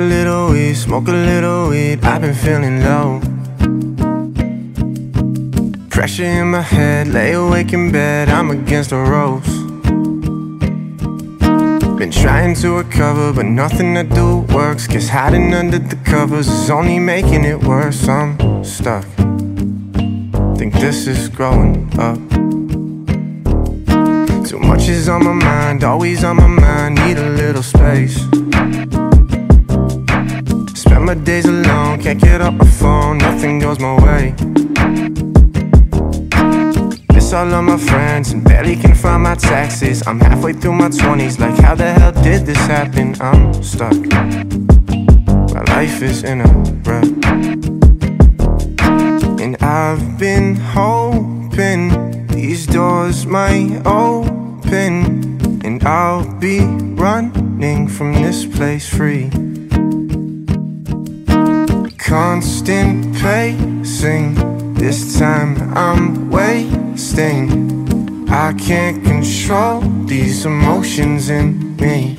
A little weed, smoke a little weed, I've been feeling low. Pressure in my head, lay awake in bed, I'm against the ropes. Been trying to recover, but nothing I do works. Guess hiding under the covers is only making it worse. I'm stuck. Think this is growing up. Too much is on my mind, always on my mind, need a little space. My days alone, can't get off my phone, nothing goes my way. Miss all of my friends and barely can find my taxes. I'm halfway through my 20s, like how the hell did this happen? I'm stuck. My life is in a rut. And I've been hoping these doors might open. And I'll be running from this place free. Constant pacing, this time I'm wasting. I can't control these emotions in me.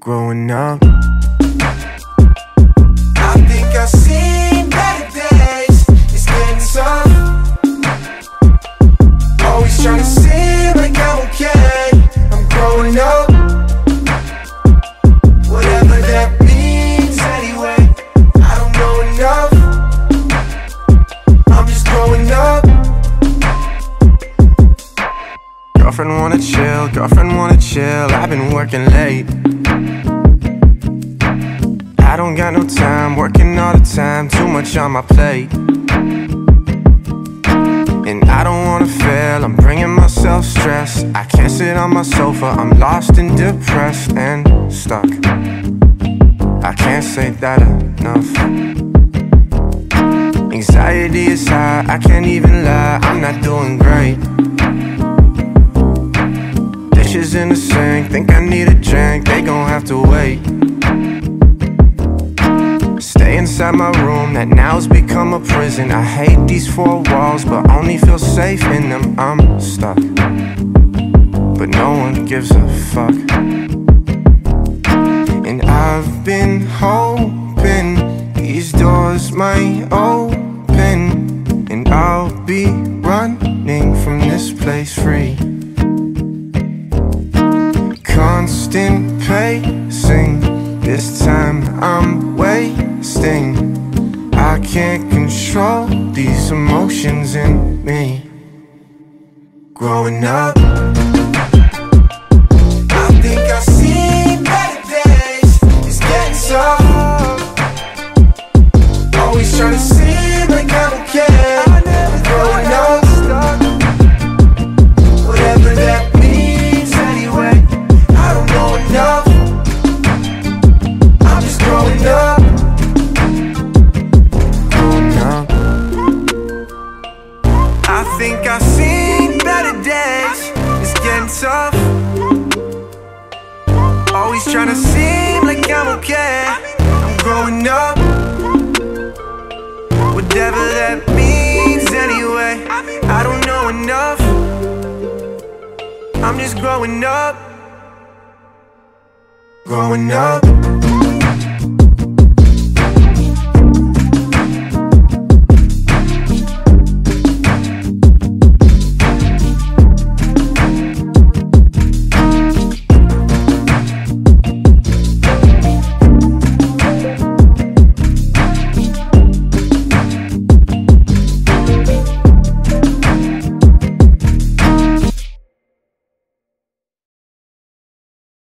Growing up. Girlfriend wanna chill, girlfriend wanna chill. I've been working late. I don't got no time, working all the time, too much on my plate. And I don't wanna fail, I'm bringing myself stress. I can't sit on my sofa, I'm lost and depressed and stuck. I can't say that enough. Anxiety is high, I can't even lie, I'm not doing great. Dishes in the sink, think I need a drink, they gon' have to wait. Stay inside my room that now's become a prison. I hate these four walls, but only feel safe in them. I'm stuck, but no one gives a fuck. And I've been hoping these doors might open, Constant pacing, this time I'm wasting. I can't control these emotions in me. Growing up, better days. It's getting tough. Always trying to seem like I'm okay. I'm growing up. Whatever that means, anyway. I don't know enough. I'm just growing up. Growing up.